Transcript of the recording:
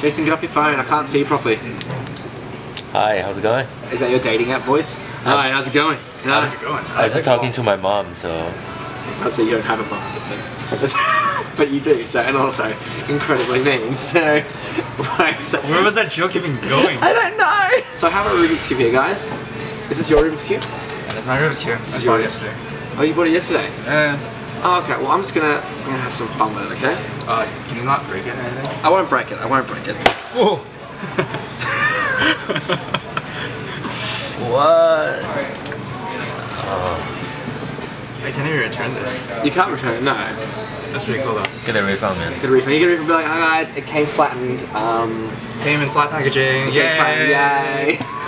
Jason, get off your phone. I can't see you properly. Hi, how's it going? Is that your dating app voice? Hi, how's it going? How's it going? I was just talking to my mom, so oh, I'd say you don't have a mum, but, but you do. So and also incredibly mean. So why is? Where was that joke even going? I don't know. So I have a Rubik's cube here, guys. Is this your Rubik's cube? That's my Rubik's Cube. I is bought it yesterday. Oh, you bought it yesterday. Yeah. Oh, okay. Well, I'm just gonna I'm gonna have some fun with it. Okay. Uh, can you not break it or anything? I won't break it. I won't break it. Whoa! what? I can't even return this. You can't return it. No. That's pretty cool though. Get a refund, man. Get a refund. You get a refund. Be like, hi guys, it came flattened. Um, Came in flat packaging. it came flattened. Yay! Yay.